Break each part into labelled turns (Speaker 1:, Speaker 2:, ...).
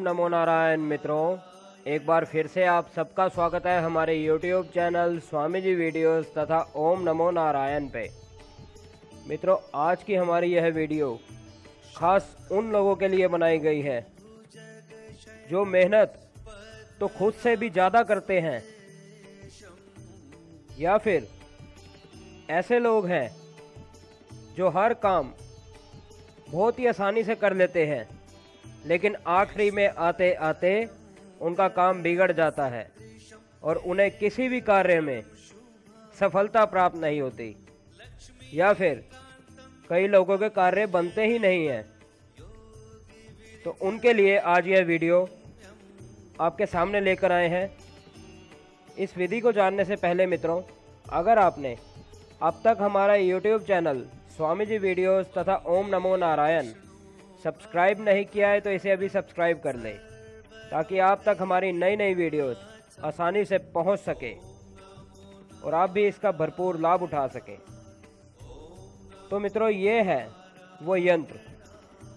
Speaker 1: नमो नारायण मित्रों, एक बार फिर से आप सबका स्वागत है हमारे YouTube channel Swami ji videos तथा ओम नमो नारायण पे। मित्रों, आज की हमारी यह वीडियो खास उन लोगों के लिए बनाई गई है, जो मेहनत तो खुद से भी ज़्यादा करते हैं, या फिर ऐसे लोग हैं जो हर काम बहुत ही आसानी से कर लेते हैं। लेकिन आखिरी में आते आते उनका काम बिगड़ जाता है और उन्हें किसी भी कार्य में सफलता प्राप्त नहीं होती। या फिर कई लोगों के कार्य बनते ही नहीं हैं। तो उनके लिए आज यह वीडियो आपके सामने लेकर आए हैं। इस विधि को जानने से पहले मित्रों, अगर आपने अब तक हमारा YouTube channel Swami ji videos तथा ओम नमो नारायण सब्सक्राइब नहीं किया है तो इसे अभी सब्सक्राइब कर लें, ताकि आप तक हमारी नई नई वीडियोस आसानी से पहुँच सके और आप भी इसका भरपूर लाभ उठा सकें। तो मित्रों, ये है वो यंत्र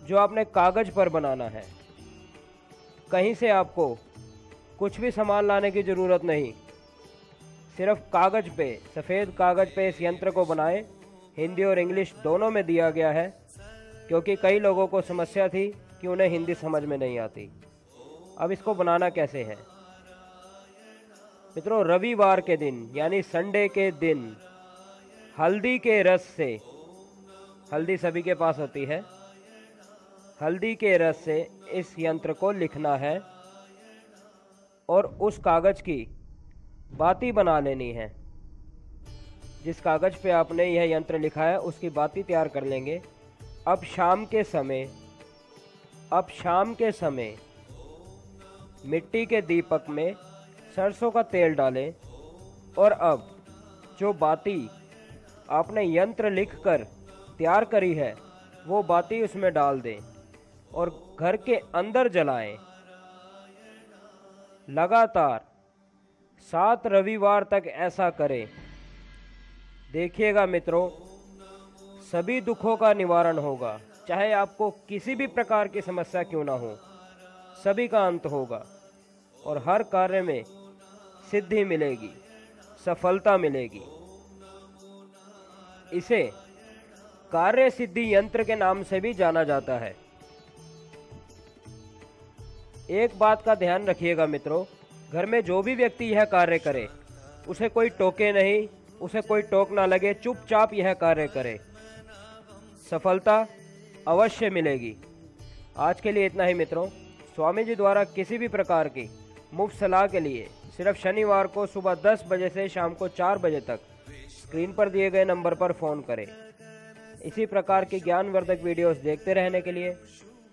Speaker 1: जो आपने कागज़ पर बनाना है। कहीं से आपको कुछ भी सामान लाने की ज़रूरत नहीं, सिर्फ़ कागज़ पे, सफ़ेद कागज़ पे इस यंत्र को बनाएँ। हिंदी और इंग्लिश दोनों में दिया गया है। क्योंकि कई लोगों को समस्या थी कि उन्हें हिंदी समझ में नहीं आती। अब इसको बनाना कैसे है? मित्रों, रविवार के दिन, यानी संडे के दिन, हल्दी के रस से, हल्दी सभी के पास होती है, हल्दी के रस से इस यंत्र को लिखना है और उस कागज़ की बाती बना लेनी है। जिस कागज़ पे आपने यह यंत्र लिखा है, उसकी बाती तैयार कर लेंगे। अब शाम के समय, अब शाम के समय, मिट्टी के दीपक में सरसों का तेल डालें और अब जो बाती आपने यंत्र लिखकर तैयार करी है, वो बाती उसमें डाल दें और घर के अंदर जलाएँ। लगातार सात रविवार तक ऐसा करें। देखिएगा मित्रों सभी दुखों का निवारण होगा। चाहे आपको किसी भी प्रकार की समस्या क्यों ना हो, सभी का अंत होगा और हर कार्य में सिद्धि मिलेगी, सफलता मिलेगी। इसे कार्य सिद्धि यंत्र के नाम से भी जाना जाता है। एक बात का ध्यान रखिएगा मित्रों, घर में जो भी व्यक्ति यह कार्य करे, उसे कोई टोके नहीं, उसे कोई टोक ना लगे, चुपचाप यह कार्य करे। सफलता अवश्य मिलेगी। आज के लिए इतना ही मित्रों। स्वामी जी द्वारा किसी भी प्रकार की मुफ़्त सलाह के लिए सिर्फ़ शनिवार को सुबह 10 बजे से शाम को 4 बजे तक स्क्रीन पर दिए गए नंबर पर फ़ोन करें। इसी प्रकार की ज्ञानवर्धक वीडियोस देखते रहने के लिए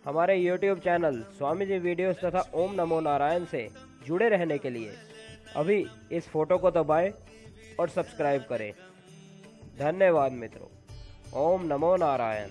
Speaker 1: हमारे YouTube channel Swami ji videos तथा ओम नमो नारायण से जुड़े रहने के लिए अभी इस फ़ोटो को दबाएँ और सब्सक्राइब करें। धन्यवाद मित्रों। ओम नमो नारायण।